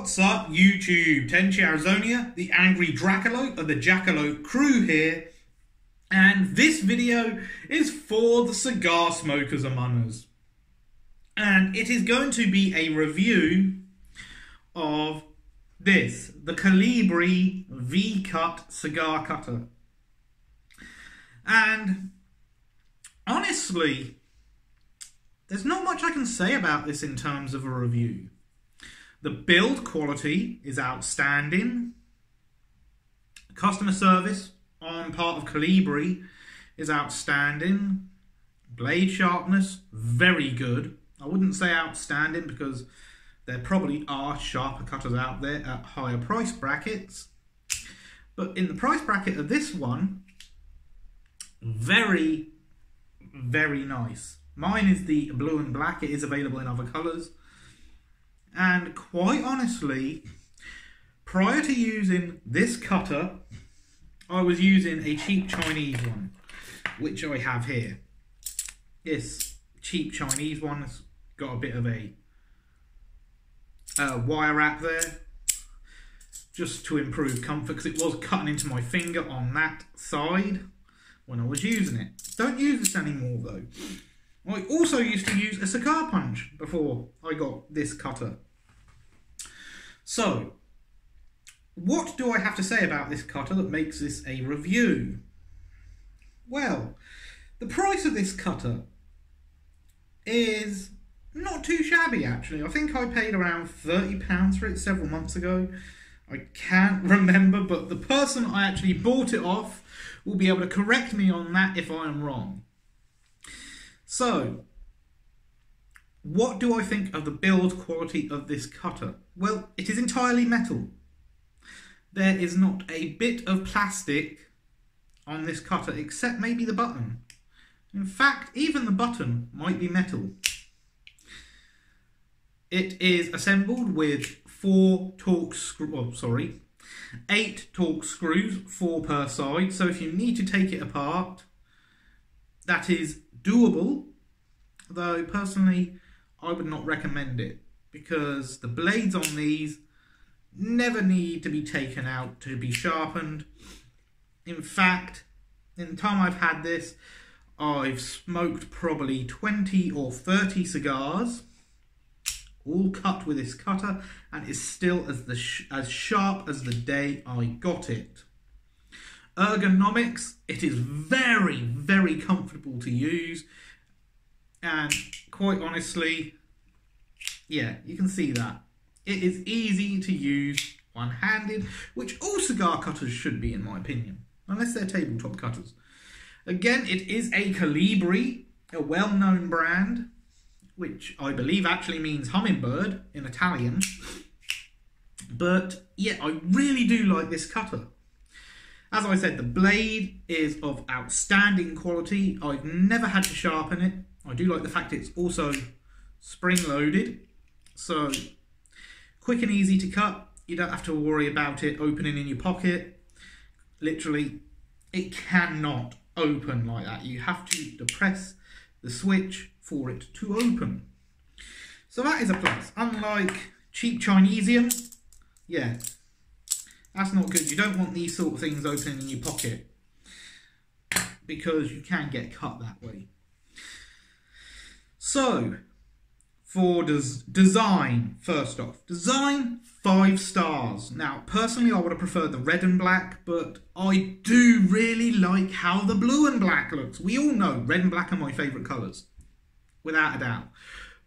What's up, YouTube? Tenchi Arizonia, the Angry Dracolope of the Jackalope crew here, and this video is for the cigar smokers among us. And it is going to be a review of this, the Colibri V-Cut cigar cutter. And honestly, there's not much I can say about this in terms of a review. The build quality is outstanding. Customer service on part of Colibri is outstanding. Blade sharpness, very good. I wouldn't say outstanding because there probably are sharper cutters out there at higher price brackets. But in the price bracket of this one, very, very nice. Mine is the blue and black. It is available in other colours. And quite honestly, prior to using this cutter, I was using a cheap Chinese one, which I have here. This cheap Chinese one has got a bit of a uh, wire wrap there, just to improve comfort, because it was cutting into my finger on that side when I was using it. Don't use this anymore though. I also used to use a cigar punch before I got this cutter. So, what do I have to say about this cutter that makes this a review? Well, the price of this cutter is not too shabby actually. I think I paid around £30 for it several months ago. I can't remember, but the person I actually bought it off will be able to correct me on that if I am wrong. So, what do I think of the build quality of this cutter? Well, it is entirely metal. There is not a bit of plastic on this cutter except maybe the button. In fact, even the button might be metal. It is assembled with four Torx screws, oh, sorry, eight Torx screws, four per side. So if you need to take it apart, that is doable, though personally I would not recommend it because the blades on these never need to be taken out to be sharpened. In fact, in the time I've had this, I've smoked probably 20 or 30 cigars, all cut with this cutter, and is still as, the sh as sharp as the day I got it. Ergonomics, it is very, very comfortable to use. And quite honestly, yeah, you can see that. It is easy to use one-handed, which all cigar cutters should be in my opinion, unless they're tabletop cutters. Again, it is a Colibri, a well-known brand, which I believe actually means hummingbird in Italian. But yeah, I really do like this cutter. As I said, the blade is of outstanding quality. I've never had to sharpen it. I do like the fact it's also spring-loaded. So, quick and easy to cut. You don't have to worry about it opening in your pocket. Literally, it cannot open like that. You have to depress the switch for it to open. So that is a plus. Unlike cheap Chinesium, yeah, that's not good. You don't want these sort of things opening in your pocket because you can get cut that way. So, for des design, first off, design five stars. Now, personally, I would have preferred the red and black, but I do really like how the blue and black looks. We all know red and black are my favourite colours, without a doubt.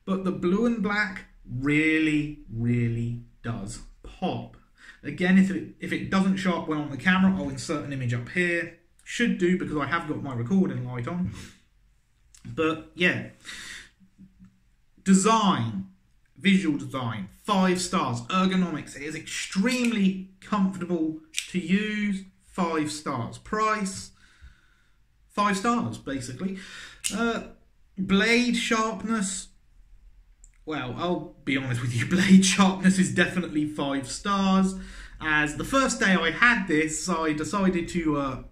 But the blue and black really, really does pop. Again, if it, if it doesn't show up well on the camera, I'll insert an image up here. Should do because I have got my recording light on. But yeah, design, visual design, five stars. Ergonomics, it is extremely comfortable to use, five stars. Price, five stars basically. Uh, blade sharpness, well, I'll be honest with you, blade sharpness is definitely five stars. As the first day I had this, I decided to uh,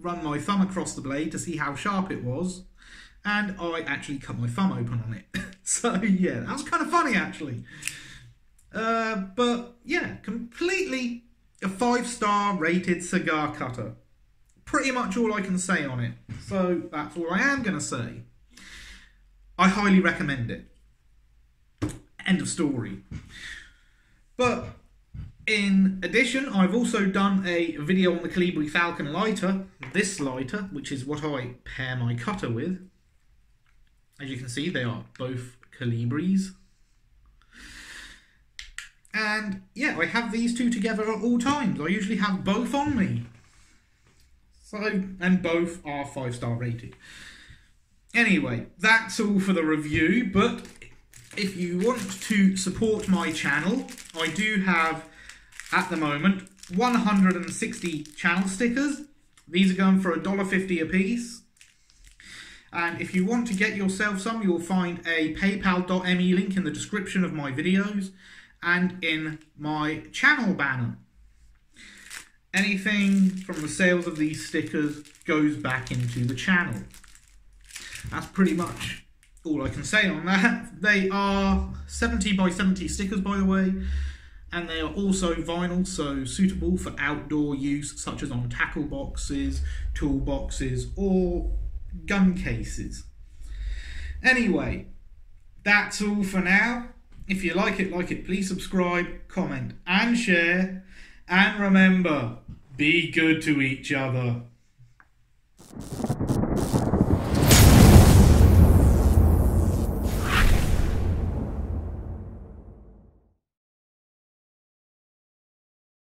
run my thumb across the blade to see how sharp it was, and I actually cut my thumb open on it. so yeah, that was kind of funny actually. Uh, but yeah, completely a five star rated cigar cutter. Pretty much all I can say on it. So that's all I am going to say. I highly recommend it. End of story. But in addition, I've also done a video on the Colibri Falcon lighter, this lighter, which is what I pair my cutter with. As you can see, they are both Colibris. And yeah, I have these two together at all times. I usually have both on me. So, and both are five star rated. Anyway, that's all for the review, but if you want to support my channel, I do have, at the moment, 160 channel stickers. These are going for $1.50 a piece. And if you want to get yourself some, you'll find a paypal.me link in the description of my videos and in my channel banner. Anything from the sales of these stickers goes back into the channel. That's pretty much all I can say on that. They are 70 by 70 stickers, by the way, and they are also vinyl, so suitable for outdoor use, such as on tackle boxes, toolboxes, or gun cases. Anyway, that's all for now. If you like it, like it, please subscribe, comment, and share. And remember, be good to each other.